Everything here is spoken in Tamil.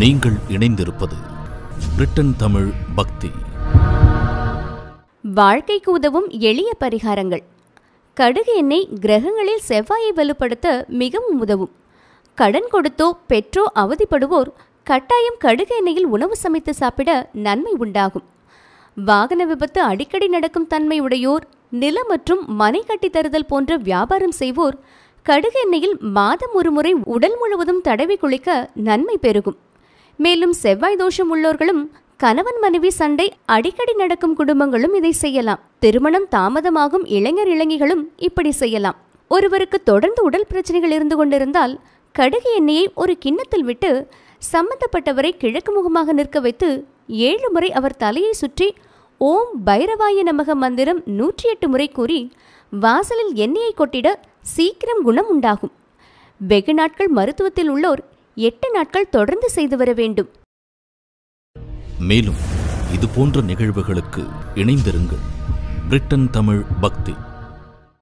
நீங்கள் இணைந்திருப்பது பிரிட்டன் தமிழ் பக்தி. வாழ்க்கைக்கு உதவும் எளிய பரிகாரங்கள். கடுகு எண்ணெய் கிரகங்களில் செவ்வாயை வலுப்படுத்த மிகவும் உதவும். கடன் கொடுத்தோ பெற்றோ அவதிப்படுவோர் கட்டாயம் கடுகு எண்ணெயில் உணவு சமைத்து சாப்பிட நன்மை உண்டாகும். வாகன விபத்து அடிக்கடி நடக்கும் தன்மை உடையோர் நில மற்றும் மனை கட்டி தருதல் போன்ற வியாபாரம் செய்வோர் கடுகு எண்ணெயில் மாதம் ஒரு முறை உடல் முழுவதும் தடவி குளிக்க நன்மை பெருகும். மேலும் செவ்வாய் தோஷம் உள்ளோர்களும் கணவன் மனைவி சண்டை அடிக்கடி நடக்கும் குடும்பங்களும் இதை செய்யலாம். திருமணம் தாமதமாகும் இளைஞர் இளைஞிகளும் இப்படி செய்யலாம். ஒருவருக்கு தொடர்ந்து உடல் பிரச்சனைகள் இருந்து கொண்டிருந்தால் கடுகு எண்ணெயை ஒரு கிண்ணத்தில் விட்டு சம்பந்தப்பட்டவரை கிழக்கு முகமாக நிற்க வைத்து ஏழு முறை அவர் தலையை சுற்றி ஓம் பைரவாய நமக மந்திரம் நூற்றி எட்டு முறை கூறி வாசலில் எண்ணெயை கொட்டிட சீக்கிரம் குணம் உண்டாகும். வெகு நாட்கள் மருத்துவத்தில் உள்ளோர் எட்டு நாட்கள் தொடர்ந்து செய்து வர வேண்டும். மேலும் இது போன்ற நிகழ்வுகளுக்கு இணைந்திருங்கள். பிரிட்டன் தமிழ் பக்தி.